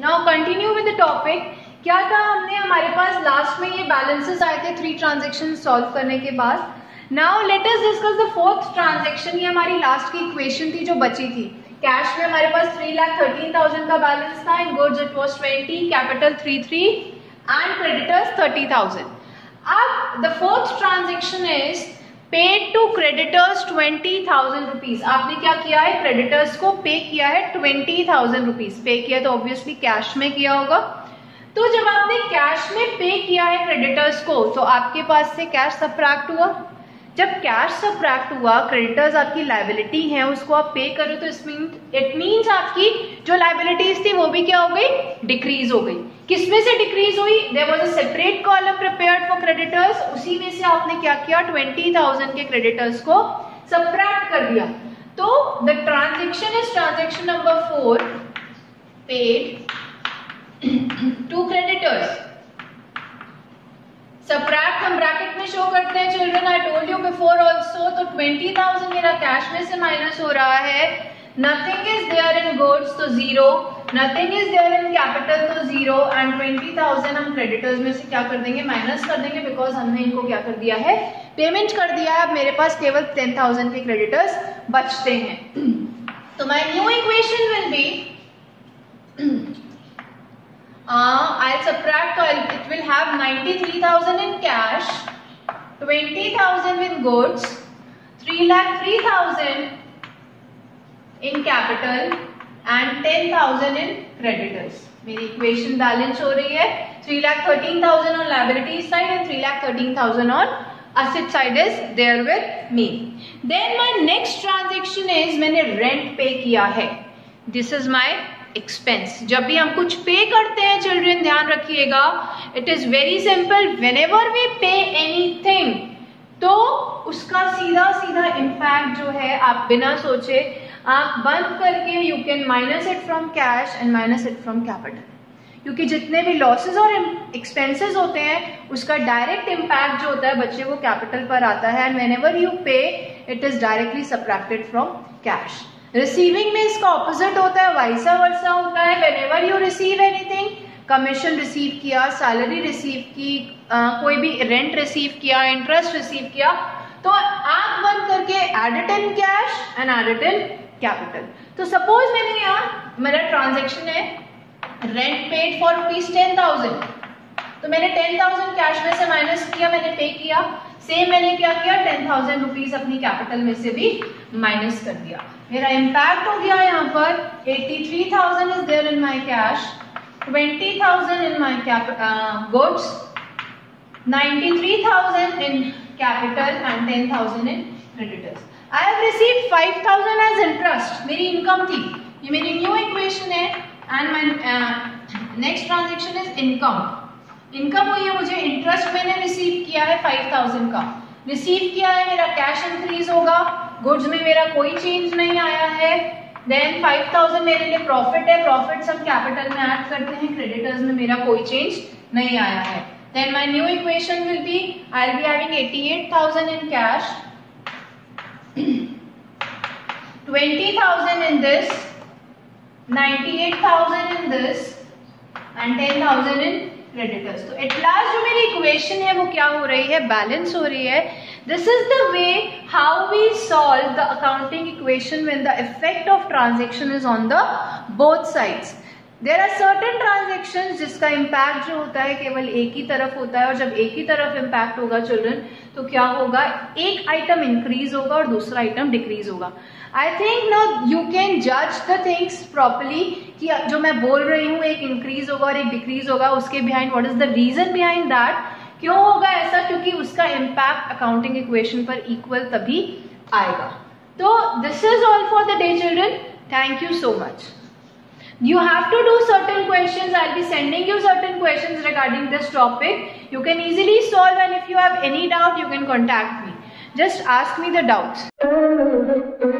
Now continue with the topic क्या था हमने हमारे पास लास्ट में ये बैलेंसेस आए थे थ्री ट्रांजेक्शन सॉल्व करने के बाद? Now let us discuss the fourth transaction ये हमारी लास्ट की इक्वेशन थी जो बची थी. कैश में हमारे पास थ्री लाख थर्टीन थाउज़ेंड का बैलेंस था. In goods it was twenty capital three three and creditors thirty thousand अब the fourth transaction is paid to creditors twenty thousand rupees आपने क्या किया है? क्रेडिटर्स को पे किया है ट्वेंटी थाउज़ेंड रुपीज़ पे किया तो ऑब्वियसली कैश में किया होगा। तो जब आपने कैश में पे किया है क्रेडिटर्स को तो आपके पास से कैश सब्रैक्ट हुआ। जब कैश सब्रैक्ट हुआ क्रेडिटर्स आपकी लाइबिलिटी है, उसको आप पे करो तो इट मीन्स आपकी जो लाइबिलिटीज थी, वो भी क्या हो गई? डिक्रीज हो गई। किसमें से डिक्रीज हुई? There was a separate column prepare for creditors उसी में से आपने क्या किया? ट्वेंटी थाउज़ेंड के क्रेडिटर्स को सब्रैक्ट कर दिया। तो the transaction is transaction number four paid to creditors subtract हम ब्रैकेट में शो करते टोल्ड यू बिफोर ऑल्सो तो ट्वेंटी थाउज़ेंड मेरा कैश में से माइनस हो रहा है। Nothing is there in goods तो zero nothing is there in capital तो ज़ीरो एंड ट्वेंटी थाउज़ेंड हम क्रेडिटर्स में से क्या कर देंगे? माइनस कर देंगे बिकॉज़ हमने इनको क्या कर दिया है? पेमेंट कर दिया है। अब मेरे पास केवल टेन थाउज़ेंड के क्रेडिटर्स बचते हैं। तो my new equation will be I I'll it will have 93,000 in cash, 20,000 in goods, 3 lakh 3,000 in capital and 10,000 in creditors. मेरी इक्वेशन बैलेंस हो रही है। Three lakh thirteen thousand on liability side and three lakh thirteen thousand on asset side is there with me. Then my next transaction is मैंने rent pay किया है। This is my expense जब भी हम कुछ पे करते हैं चिल्ड्रन ध्यान रखिएगा। It is very simple whenever we pay anything तो उसका सीधा सीधा इम्पैक्ट जो है, आप बिना सोचे, आप बंद करके you can minus it from cash and minus it from capital क्योंकि जितने भी लॉसेस और एक्सपेंसेस होते हैं, उसका डायरेक्ट इम्पैक्ट जो होता है, बच्चे को कैपिटल पर आता है and whenever you pay it is directly subtracted from cash receiving में इसका ऑपोजिट होता है वाइसा वर्सा होता है whenever you receive anything commission receive किया सैलरी रिसीव की आ, कोई भी रेंट रिसीव किया इंटरेस्ट रिसीव किया तो आप बंद करके add it in cash and add it in capital तो सपोज़ मैंने यहाँ मेरा ट्रांजेक्शन है rent paid for rupees ten thousand तो मैंने टेन थाउज़ेंड कैश में से माइनस किया मैंने पे किया सेम मैंने क्या किया टेन थाउज़ेंड रुपीज़ अपनी कैपिटल में से भी माइनस कर दिया. मेरा इम्पैक्ट हो गया यहाँ पर eighty three thousand is there in my cash twenty thousand in my goods ninety three thousand in capital and ten thousand in creditors I have receive five thousand as interest मेरी income थी। ये मेरी new equation है and my next transaction is income income हुई है मुझे। Interest मैंने receive किया है फाइव थाउज़ेंड का। रिसीव किया है, मेरा कैश इंक्रीज होगा। गुड्स में मेरा कोई चेंज नहीं आया है। देन फाइव थाउज़ेंड मेरे लिए प्रॉफिट है प्रॉफिट सब कैपिटल में ऐड करते हैं क्रेडिटर्स में मेरा कोई चेंज नहीं आया है। Then will be having eighty eight thousand in cash twenty thousand in this ninety eight thousand in this and ten thousand in creditors तो एट लास्ट जो मेरी इक्वेशन है, वो क्या हो रही है? बैलेंस हो रही है। This is the way how we solve the accounting equation when the effect of transaction is on the both sides there are certain transaction जिसका इम्पैक्ट जो होता है केवल एक ही तरफ़ होता है और जब एक ही तरफ़ इम्पैक्ट होगा चिल्ड्रन तो क्या होगा? एक आइटम इंक्रीज होगा और दूसरा आइटम डिक्रीज होगा। I think no you can जज द थिंग्स प्रॉपरली कि जो मैं बोल रही हूँ, एक इंक्रीज होगा और एक डिक्रीज होगा, उसके behind what is the reason behind that क्यों? क्योंकि उसका इम्पैक्ट अकाउंटिंग इक्वेशन पर इक्वल तभी आएगा तो this is all for the day children thank you so much you have to do certain questions i'll be sending you certain questions regarding this topic you can easily solve and if you have any doubt you can contact me just ask me the doubts